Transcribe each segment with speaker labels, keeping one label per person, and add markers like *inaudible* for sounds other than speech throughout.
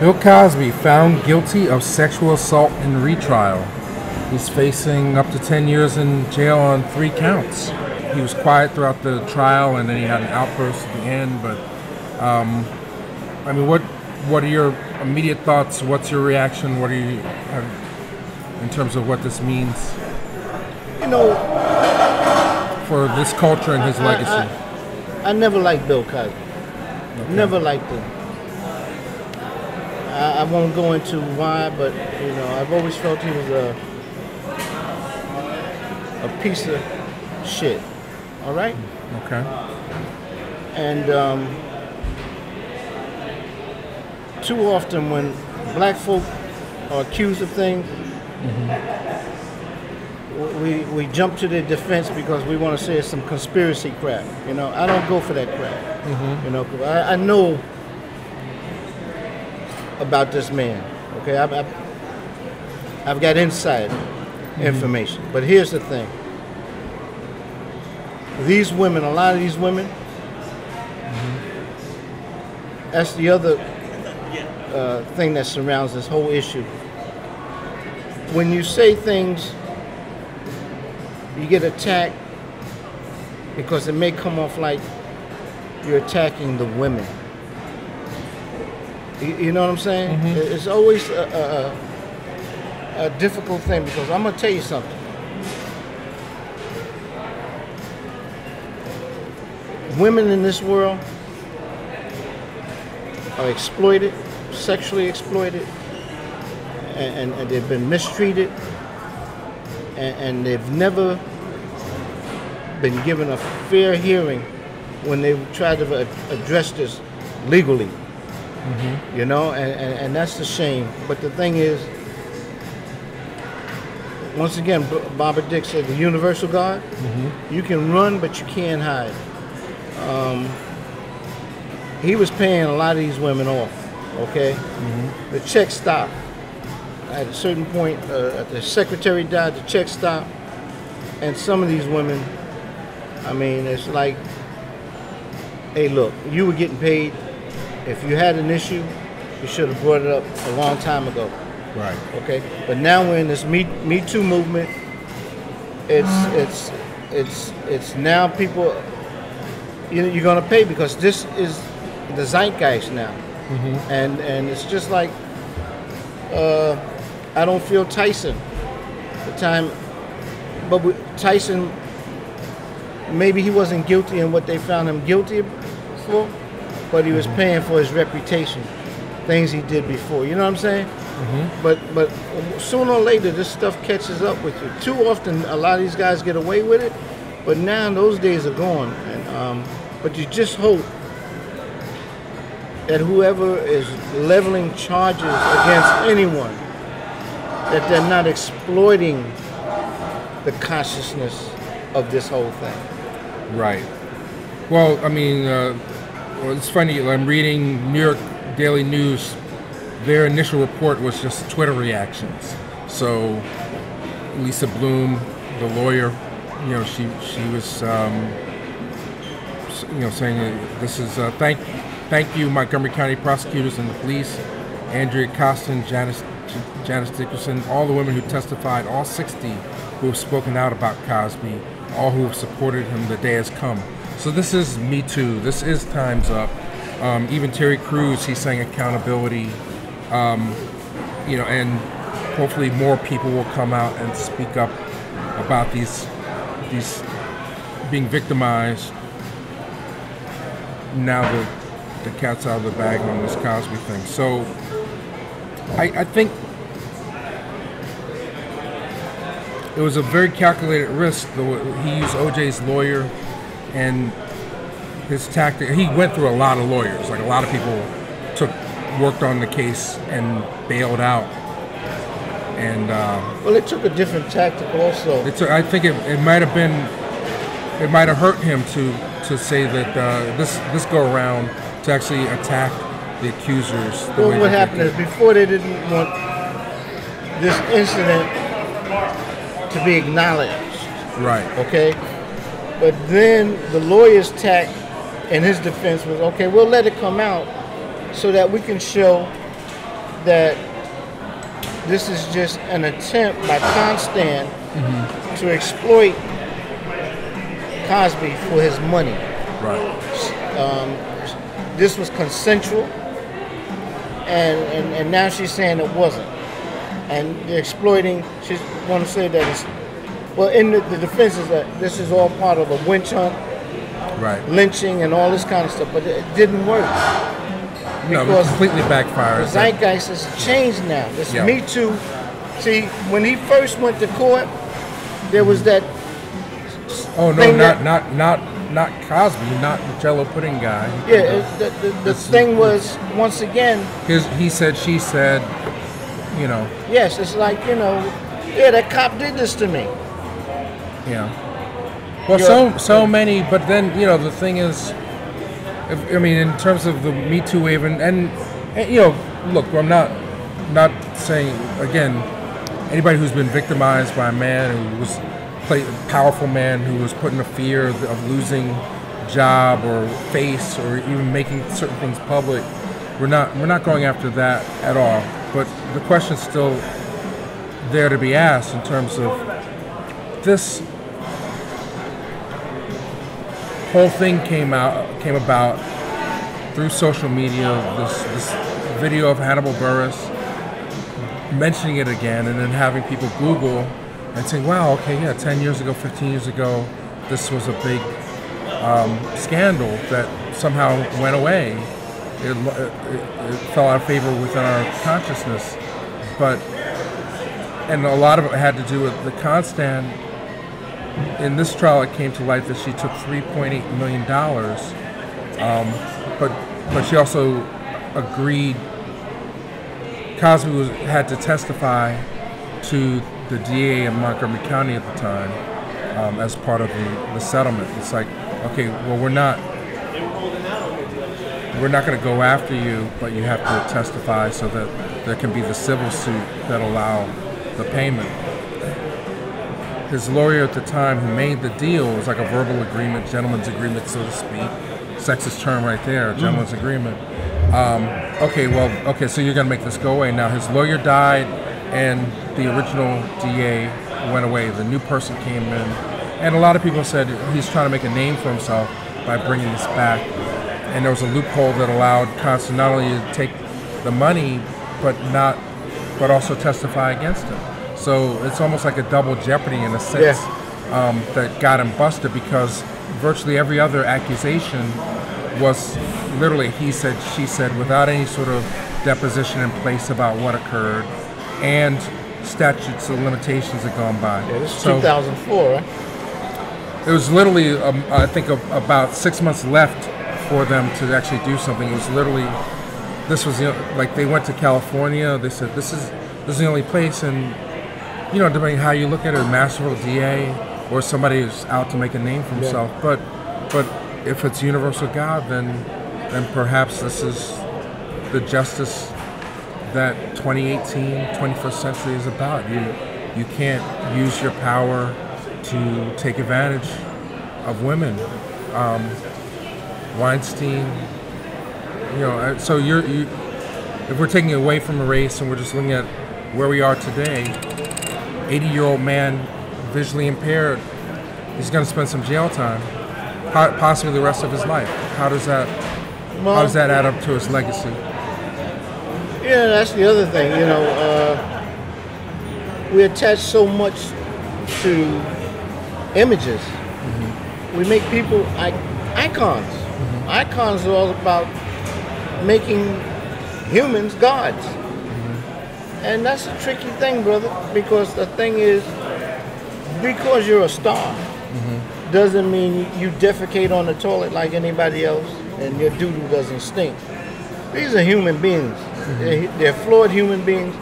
Speaker 1: Bill Cosby found guilty of sexual assault in retrial. He's facing up to 10 years in jail on three counts. He was quiet throughout the trial and then he had an outburst at the end. But, um, I mean, what what are your immediate thoughts? What's your reaction? What are you have, in terms of what this means
Speaker 2: You know,
Speaker 1: for this culture and his
Speaker 2: I-
Speaker 1: legacy?
Speaker 2: I, I never liked Bill Cosby. Never liked him. I, I won't go into why, but you know, I've always felt he was a a piece of shit. All right,
Speaker 1: okay.
Speaker 2: and um, too often when black folk are accused of things, we we jump to their defense because we want to say it's some conspiracy crap. You know, I don't go for that crap. You know, I, I know about this man. Okay, I've, I've, I've got inside information. But here's the thing: these women, a lot of these women, that's the other uh, thing that surrounds this whole issue. When you say things, you get attacked because it may come off like you're attacking the women. You, know what I'm saying? Mm-hmm. It- It's always a, a, a difficult thing because I'm gonna tell you something. Women in this world are exploited, sexually exploited, and, and, and they've been mistreated, and, and they've never been given a fair hearing when they tried to address this legally. You know, and, and, and that's the shame. But the thing is, once again, B- Dick said the universal God, you can run, but you can't hide. Um, he was paying a lot of these women off, okay? The check stopped. At a certain point, uh, the secretary died, the check stopped. And some of these women, I mean, it's like, hey, look, you were getting paid. If you had an issue, you should have brought it up a long time ago.
Speaker 1: Right.
Speaker 2: Okay, but now we're in this Me, Me Too movement. It's it's it's it's now people. You know, you're gonna pay because this is the zeitgeist now, and and it's just like uh, I don't feel Tyson. The time, but with Tyson maybe he wasn't guilty in what they found him guilty for, but he was paying for his reputation, things he did before. You know what I'm saying? But but sooner or later, this stuff catches up with you. Too often, a lot of these guys get away with it, but now those days are gone. And um, but you just hope that whoever is leveling charges against anyone, that they're not exploiting the consciousness of this whole thing.
Speaker 1: Right. Well, I mean, uh, well, it's funny. I'm reading New York Daily News. Their initial report was just Twitter reactions. So, Lisa Bloom, the lawyer, you know, she she was, um, you know, saying this is uh, thank thank you Montgomery County prosecutors and the police, Andrea Constand, Janice Janice Dickinson, all the women who testified, all 60 who have spoken out about Cosby, all who have supported him. The day has come. So this is Me Too. This is Time's Up. Um, even Terry Crews, he's saying accountability. Um, you know, and hopefully more people will come out and speak up about these these being victimized. Now the the cat's out of the bag on this Cosby thing. So I, I think it was a very calculated risk. He used OJ's lawyer and his tactic. He went through a lot of lawyers. Like a lot of people took worked on the case and bailed out. And uh,
Speaker 2: Well, it took a different tactic also.
Speaker 1: it's, I think it, it might have been, it might have hurt him to to say that uh, this this go around to actually attack the accusers. The
Speaker 2: Well, what happened is before they didn't want this incident to be acknowledged,
Speaker 1: right?
Speaker 2: okay? But then the lawyer's tack in his defense was, okay, we'll let it come out so that we can show that this is just an attempt by Constand mm-hmm. to exploit Cosby for his money.
Speaker 1: Right.
Speaker 2: Um, this was consensual, and, and, and now she's saying it wasn't. And exploiting, she's want to say that it's, well, in the, the defense is that this is all part of a witch hunt,
Speaker 1: Right.
Speaker 2: lynching, and all this kind of stuff, but it didn't work.
Speaker 1: No, it
Speaker 2: because
Speaker 1: completely
Speaker 2: The
Speaker 1: backfires.
Speaker 2: zeitgeist has changed now. This
Speaker 1: Yeah.
Speaker 2: Me Too. See, when he first went to court, there was that.
Speaker 1: Oh no, not
Speaker 2: that-
Speaker 1: not not not Cosby, not the Jello pudding guy.
Speaker 2: Yeah, the, the, the thing was once again.
Speaker 1: His he said, she said. You know,
Speaker 2: Yes, it's like you know, yeah, that cop did this to me.
Speaker 1: Yeah. Well, so so many, but then you know the thing is, if, I mean, in terms of the Me Too wave, and, and, and you know, look, I'm not not saying again, anybody who's been victimized by a man who was play, a powerful man who was put in a fear of, of losing job or face or even making certain things public, we're not we're not going after that at all. But the question's still there to be asked in terms of this whole thing came out came about through social media. This this video of Hannibal Buress mentioning it again, and then having people Google and saying, "Wow, okay, yeah, 10 years ago, 15 years ago, this was a big um, scandal that somehow went away. It, it, it fell out of favor within our consciousness, but." And a lot of it had to do with the Constand in this trial, it came to light that she took 3.8 million dollars, um, but but she also agreed. Cosby was, had to testify to the DA in Montgomery County at the time um, as part of the, the settlement. It's like, okay, well, we're not we're not going to go after you, but you have to testify so that there can be the civil suit that allow the payment his lawyer at the time who made the deal was like a verbal agreement, gentleman's agreement, so to speak. Sexist term right there, gentleman's agreement. Um, okay, well, okay, so you're gonna make this go away. Now his lawyer died, and the original DA went away. The new person came in, and a lot of people said he's trying to make a name for himself by bringing this back. And there was a loophole that allowed Constand not only to take the money, but not, but also testify against him. So it's almost like a double jeopardy in a sense um, that got him busted because virtually every other accusation was literally he said, she said, without any sort of deposition in place about what occurred, and statutes of limitations had gone by.
Speaker 2: Yeah, this is
Speaker 1: So-
Speaker 2: 2004, right?
Speaker 1: it was literally, um, I think, a, about six months left for them to actually do something. It was literally, this was the, like they went to California. They said this is this is the only place, and you know, depending how you look at it, a masterful DA or somebody who's out to make a name for himself. But but if it's universal God, then then perhaps this is the justice that 2018, 21st century is about. You you can't use your power to take advantage of women. Um, Weinstein, you know, uh, so you're you. If we're taking it away from a race and we're just looking at where we are today, 80-year-old man, visually impaired, he's going to spend some jail time, possibly the rest of his life. How does that? How does that add up to his legacy?
Speaker 2: Yeah, that's the other thing. You know, uh, we attach so much to images. We make people I- icons. Icons are all about making humans gods. And that's a tricky thing, brother, because the thing is, because you're a star, mm-hmm. doesn't mean you defecate on the toilet like anybody else and your doo-doo doesn't stink. These are human beings. Mm-hmm. They're, they're flawed human beings,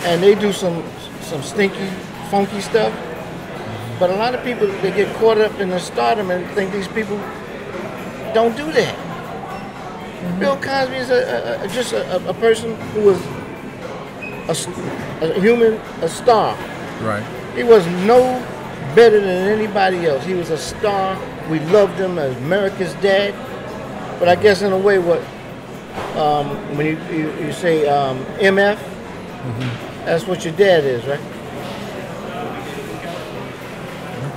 Speaker 2: and they do some some stinky, funky stuff. But a lot of people they get caught up in the stardom and think these people don't do that. Mm-hmm. Bill Cosby is a, a, just a, a person who was a, a human, a star.
Speaker 1: Right.
Speaker 2: He was no better than anybody else. He was a star. We loved him as America's dad. But I guess in a way, what um, when you, you, you say um, MF,
Speaker 1: Mm-hmm.
Speaker 2: that's what your dad is, right?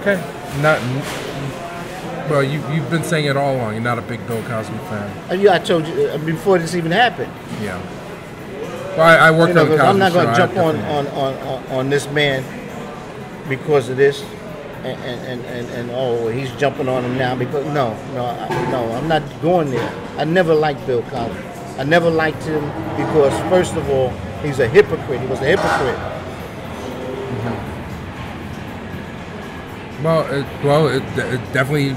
Speaker 1: Okay. Not. Well, you you've been saying it all along. You're not a big Bill Cosby fan.
Speaker 2: Uh, you- I told you uh, before this even happened.
Speaker 1: Yeah. Well, I, I worked
Speaker 2: You know,
Speaker 1: on the
Speaker 2: I'm not going to jump on, on, on, on, this man because of this, and and, and, and, oh he's jumping on him now because no no I, no I'm not going there. I never liked Bill Cosby. I never liked him because first of all he's a hypocrite. He was a hypocrite. Mm-hmm.
Speaker 1: Well, it, well, it, it definitely.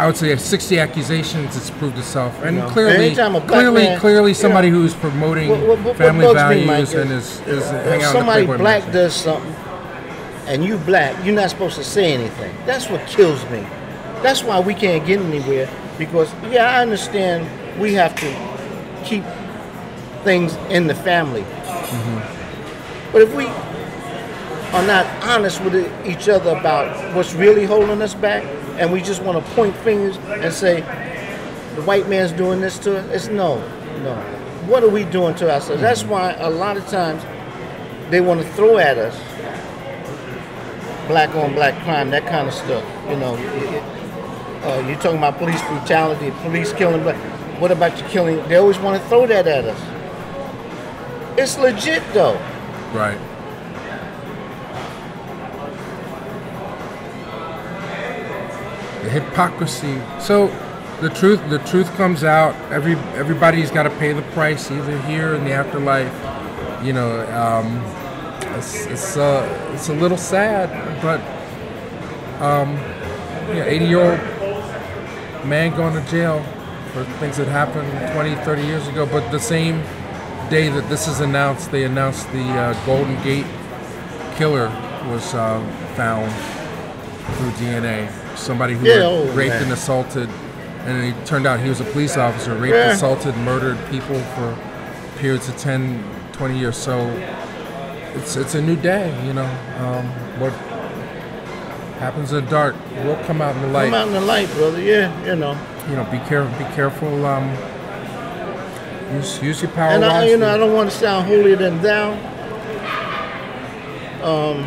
Speaker 1: I would say 60 accusations. It's proved itself, and
Speaker 2: know,
Speaker 1: clearly,
Speaker 2: anytime a black
Speaker 1: clearly,
Speaker 2: man-
Speaker 1: clearly,
Speaker 2: you
Speaker 1: somebody
Speaker 2: know,
Speaker 1: who's promoting
Speaker 2: What- what- what
Speaker 1: family
Speaker 2: bugs me,
Speaker 1: values
Speaker 2: Mike,
Speaker 1: and
Speaker 2: is-
Speaker 1: is, is
Speaker 2: If
Speaker 1: hanging out
Speaker 2: somebody
Speaker 1: the
Speaker 2: black
Speaker 1: Mansion.
Speaker 2: does something and you black, you're not supposed to say anything. That's what kills me. That's why we can't get anywhere because yeah, I understand we have to keep things in the family. Mm-hmm. But if we are not honest with each other about what's really holding us back and we just want to point fingers and say the white man's doing this to us, it's no, no. What are we doing to ourselves? That's why a lot of times they want to throw at us black on black crime, that kind of stuff. You know, uh, you're talking about police brutality, police killing, but what about you killing? They always want to throw that at us. It's legit though.
Speaker 1: Right. The hypocrisy. So, the truth, the truth comes out. Every everybody's got to pay the price, either here in the afterlife. You know, um, it's it's uh, it's a little sad, but um, yeah, 80 year old man going to jail for things that happened 20, 30 years ago. But the same day that this is announced, they announced the uh, Golden Gate killer was uh, found through DNA. Somebody who had
Speaker 2: oh,
Speaker 1: raped and assaulted, and it turned out he was a police officer, raped,
Speaker 2: Yeah.
Speaker 1: assaulted, murdered people for periods of 10, 20 years. So it's it's a new day, you know. Um, what happens in the dark will come out in the light.
Speaker 2: Come out in the light, brother. Yeah, you know.
Speaker 1: You know, be careful. Be careful. Um, use use your power
Speaker 2: And I, you know, I don't want to sound holier than thou. Um,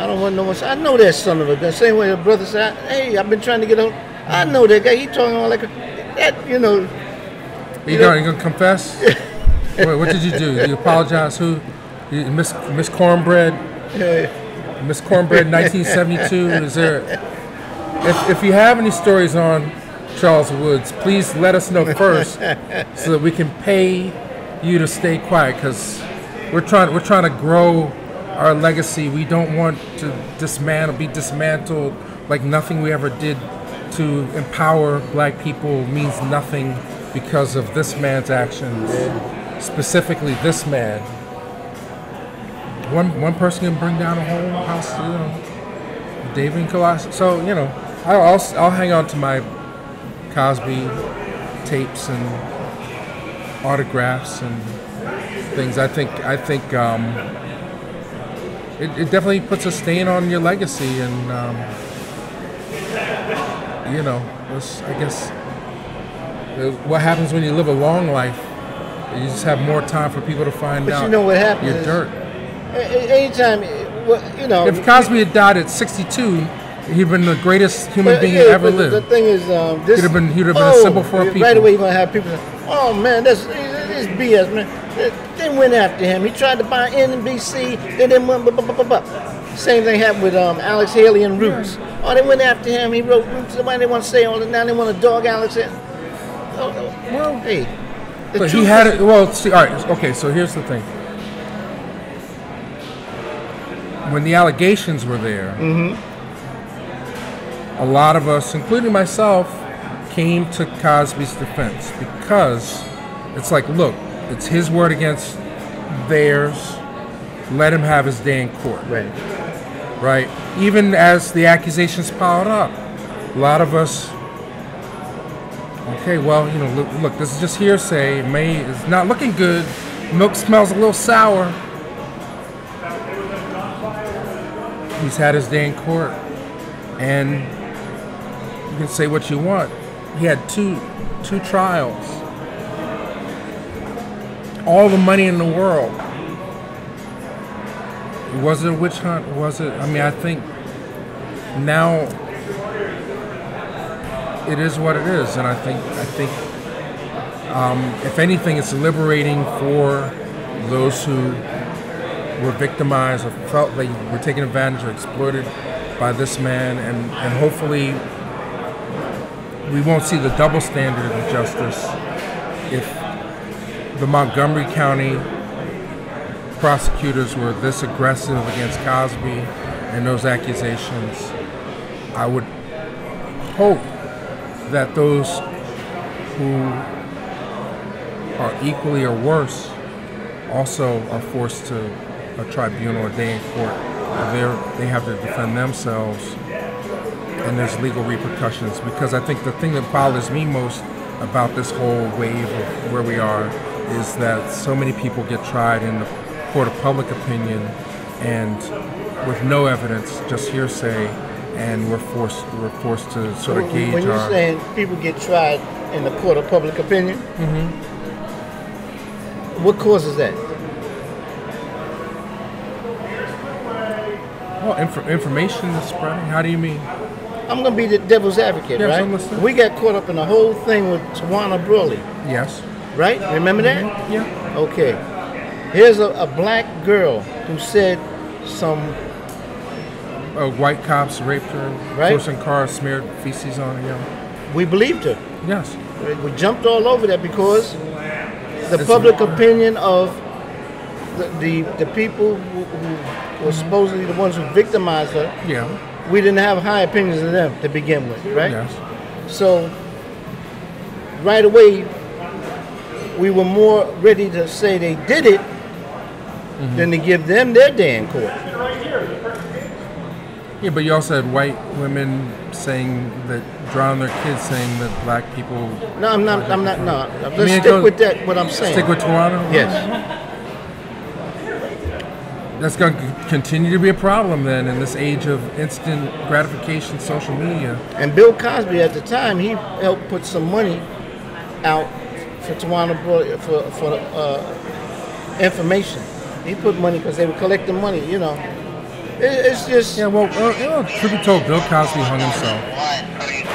Speaker 2: I don't want no one. I know that son of a gun. Same way the brother said, "Hey, I've been trying to get on." I know that guy. He talking all like a, that. You know,
Speaker 1: you gonna, you gonna confess? *laughs* Wait, what did you do? You apologize? Who? You, Miss Miss Cornbread.
Speaker 2: uh,
Speaker 1: Miss Cornbread, *laughs* 1972. Is there? If, if you have any stories on Charles Woods, please let us know first, so that we can pay you to stay quiet. Because we're trying we're trying to grow our legacy. We don't want to dismantle, be dismantled like nothing we ever did to empower Black people means nothing because of this man's actions. Specifically, this man. One one person can bring down a whole house, you know. David and Colossus. So you know, I'll, I'll I'll hang on to my Cosby tapes and autographs and things. I think I think um, it, it definitely puts a stain on your legacy, and um, you know, I guess what happens when you live a long life. You just have more time for people to find
Speaker 2: But
Speaker 1: out
Speaker 2: you know what happens
Speaker 1: your dirt.
Speaker 2: a- a- anytime, you know.
Speaker 1: If Cosby had died at 62, he'd been the greatest human
Speaker 2: but,
Speaker 1: being
Speaker 2: yeah,
Speaker 1: ever
Speaker 2: lived. the- thing is, um, this
Speaker 1: He'd have been- he'd have been a
Speaker 2: oh,
Speaker 1: symbol for
Speaker 2: Right
Speaker 1: people.
Speaker 2: away, you're gonna have people say, "Oh man, that's this BS, man." They, they went after him. He tried to buy NBC. They didn't want. bu- bu- bu- Same thing happened with um, Alex Haley and Roots. Oh, they went after him. He wrote Roots. Somebody they want to say all that. Now they want to dog Alex. In. Oh, oh, well, hey. the
Speaker 1: But he had it. Well, see, all right. Okay, so here's the thing. When the allegations were there, a lot of us, including myself, came to Cosby's defense because it's like, look, it's his word against theirs. Let him have his day in court.
Speaker 2: Right.
Speaker 1: right? Even as the accusations piled up, a lot of us. Okay, well, you know, look, look this is just hearsay. It may is not looking good. Milk smells a little sour. He's had his day in court, and you can say what you want. he had two two trials, all the money in the world. Was it a witch hunt? Was it? I mean, I think now it is what it is, and I think I think um, if anything, it's liberating for those who were victimized or felt they were taken advantage or exploited by this man, and, and hopefully we won't see the double standard of justice if the Montgomery County prosecutors were this aggressive against Cosby and those accusations. I would hope that those who are equally or worse also are forced to a tribunal or day in court. They they have to defend themselves, and there's legal repercussions. Because I think the thing that bothers me most about this whole wave of where we are is that so many people get tried in the court of public opinion, and with no evidence, just hearsay, and we're forced we're forced to sort of gauge
Speaker 2: when you're
Speaker 1: our.
Speaker 2: saying people get tried in the court of public opinion,
Speaker 1: Mm-hmm.
Speaker 2: what causes that?
Speaker 1: Well, inf- information is spreading. How do you mean?
Speaker 2: I'm gonna be the devil's advocate, right? We got caught up in the whole thing with Tawana Brawley,
Speaker 1: Yes.
Speaker 2: Right? Remember that?
Speaker 1: Yeah.
Speaker 2: Okay. Here's a, a black girl who said some
Speaker 1: Uh, white cops raped her.
Speaker 2: Right.
Speaker 1: Horse and car smeared feces on her. Yeah.
Speaker 2: we believed her.
Speaker 1: Yes.
Speaker 2: We jumped all over that because the
Speaker 1: It's-
Speaker 2: public opinion of the, the, the people who, who were supposedly the ones who victimized her,
Speaker 1: Yeah.
Speaker 2: we didn't have high opinions of them to begin with, right?
Speaker 1: Yes.
Speaker 2: So, right away, we were more ready to say they did it mm-hmm. than to give them their day in court.
Speaker 1: Yeah, but you also had white women saying that drown their kids, saying that black people
Speaker 2: No, I'm not. I'm not. No, let's
Speaker 1: mean,
Speaker 2: stick
Speaker 1: goes-
Speaker 2: with that. What I'm saying.
Speaker 1: stick with Toronto.
Speaker 2: yes.
Speaker 1: That's going to continue to be a problem then in this age of instant gratification, social media.
Speaker 2: And Bill Cosby at the time, he helped put some money out for Tawana for for uh, information. He put money because they were collecting money. You know, it, it's just
Speaker 1: Yeah, well, uh, you know, truth be told, Bill Cosby hung himself.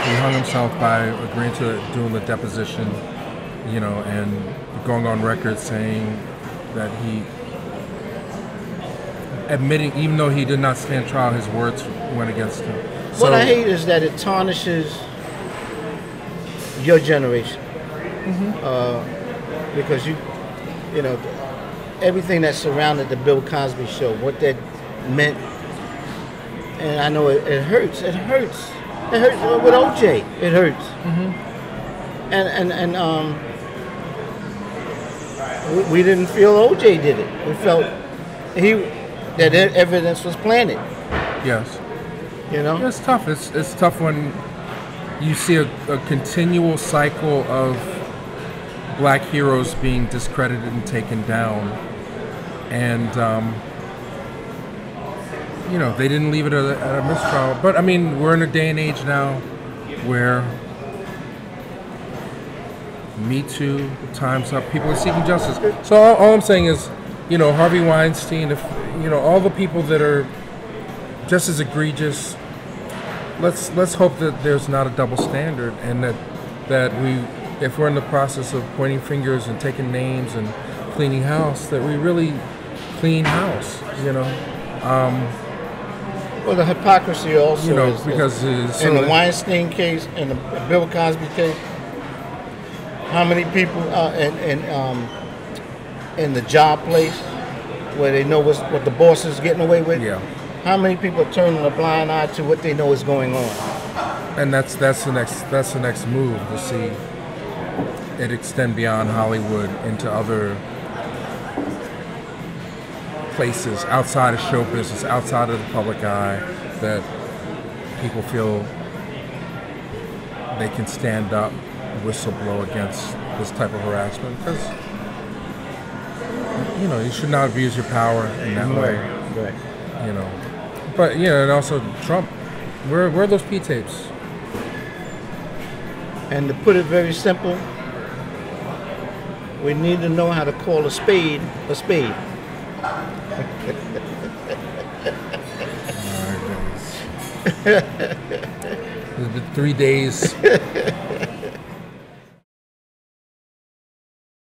Speaker 1: He hung himself by agreeing to doing the deposition, you know, and going on record saying that he, admitting, even though he did not stand trial, his words went against him.
Speaker 2: what I hate is that it tarnishes your generation uh, because you, you know, everything that surrounded the Bill Cosby show, what that meant, and I know it, it hurts. It hurts. It hurts with OJ. It hurts. And and and um, we, we didn't feel OJ did it. We felt he that evidence was planted.
Speaker 1: Yes.
Speaker 2: You know.
Speaker 1: It's tough. It's it's tough when you see a, a continual cycle of black heroes being discredited and taken down, and um, you know they didn't leave it at a, at a mistrial. But I mean, we're in a day and age now where Me Too, time's up. People are seeking justice. So all, all I'm saying is, you know, Harvey Weinstein, if you know all the people that are just as egregious let's let's hope that there's not a double standard and that that we if we're in the process of pointing fingers and taking names and cleaning house that we really clean house you know
Speaker 2: Well, the hypocrisy also
Speaker 1: you know
Speaker 2: is, is-
Speaker 1: because uh,
Speaker 2: in the Weinstein case and the Bill Cosby case, how many people uh, in, in, um, in the job place where they know what's, what the boss is getting away with?
Speaker 1: Yeah.
Speaker 2: How many people are turning a blind eye to what they know is going on?
Speaker 1: and that's that's the next that's the next move to see it extend beyond Hollywood into other places outside of show business, outside of the public eye, that people feel they can stand up, whistleblow against this type of harassment because you know you should not abuse your power in that way.
Speaker 2: Right.
Speaker 1: You know, but yeah, and also Trump. Where where are those P tapes?
Speaker 2: And to put it very simple, we need to know how to call a spade a spade.
Speaker 1: It's been three days *laughs*